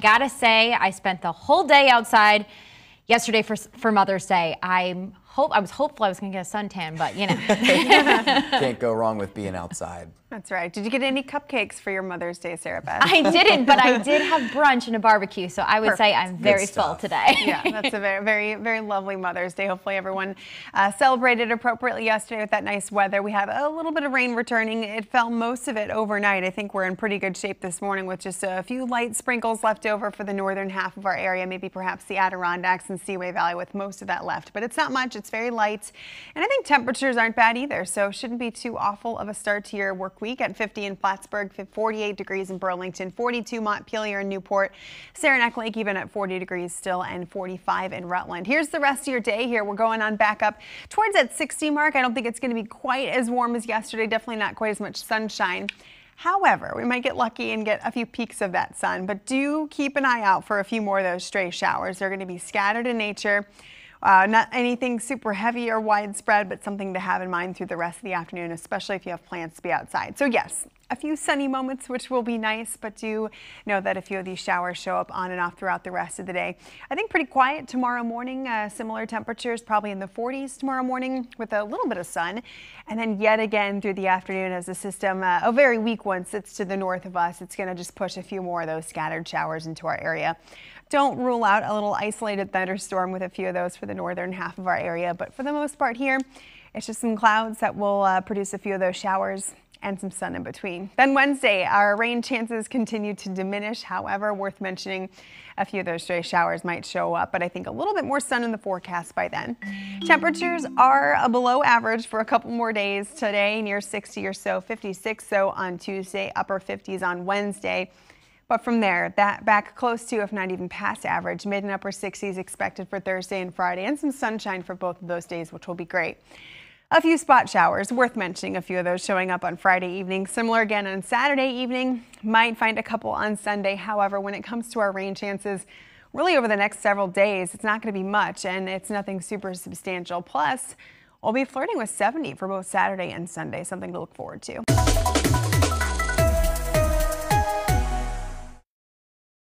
Gotta say, I spent the whole day outside yesterday for, for Mother's Day. I'm hope I was hopeful I was going to get a suntan, but you know. Can't go wrong with being outside. That's right. Did you get any cupcakes for your Mother's Day, Sarah Beth? I didn't, but I did have brunch and a barbecue, so I would Perfect. say I'm very full today. yeah, that's a very, very, very lovely Mother's Day. Hopefully everyone uh, celebrated appropriately yesterday with that nice weather. We have a little bit of rain returning. It fell most of it overnight. I think we're in pretty good shape this morning with just a few light sprinkles left over for the northern half of our area, maybe perhaps the Adirondacks and Seaway Valley with most of that left. But it's not much. It's very light. And I think temperatures aren't bad either, so shouldn't be too awful of a start to your work week at 50 in Plattsburgh, 48 degrees in Burlington, 42 Montpelier and Newport, Saranac Lake even at 40 degrees still and 45 in Rutland. Here's the rest of your day here. We're going on back up towards that 60 mark. I don't think it's going to be quite as warm as yesterday. Definitely not quite as much sunshine. However, we might get lucky and get a few peeks of that sun, but do keep an eye out for a few more of those stray showers. They're going to be scattered in nature. Uh, not anything super heavy or widespread, but something to have in mind through the rest of the afternoon, especially if you have plans to be outside. So yes, a few sunny moments, which will be nice, but do know that a few of these showers show up on and off throughout the rest of the day. I think pretty quiet tomorrow morning, uh, similar temperatures, probably in the 40s tomorrow morning with a little bit of sun. And then yet again through the afternoon as the system, uh, a very weak one, sits to the north of us, it's going to just push a few more of those scattered showers into our area. Don't rule out a little isolated thunderstorm with a few of those for the northern half of our area, but for the most part here, it's just some clouds that will uh, produce a few of those showers and some sun in between. Then Wednesday, our rain chances continue to diminish. However, worth mentioning, a few of those stray showers might show up, but I think a little bit more sun in the forecast by then. Temperatures are below average for a couple more days today, near 60 or so, 56 so on Tuesday, upper 50s on Wednesday. But from there, that back close to, if not even past average, mid and upper 60s expected for Thursday and Friday, and some sunshine for both of those days, which will be great. A few spot showers, worth mentioning a few of those showing up on Friday evening. Similar again on Saturday evening. Might find a couple on Sunday. However, when it comes to our rain chances, really over the next several days, it's not going to be much and it's nothing super substantial. Plus, we'll be flirting with 70 for both Saturday and Sunday, something to look forward to.